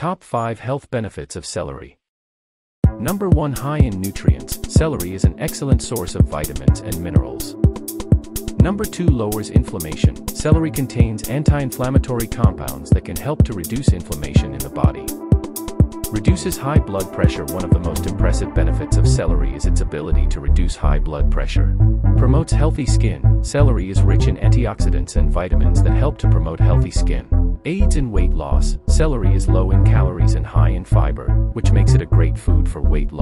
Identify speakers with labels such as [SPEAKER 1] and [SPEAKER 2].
[SPEAKER 1] Top 5 Health Benefits of Celery. Number 1 High in nutrients, celery is an excellent source of vitamins and minerals. Number 2 Lowers inflammation, celery contains anti-inflammatory compounds that can help to reduce inflammation in the body. Reduces high blood pressure One of the most impressive benefits of celery is its ability to reduce high blood pressure. Promotes healthy skin, celery is rich in antioxidants and vitamins that help to promote healthy skin. Aids in weight loss, celery is low in calories and high in fiber, which makes it a great food for weight loss.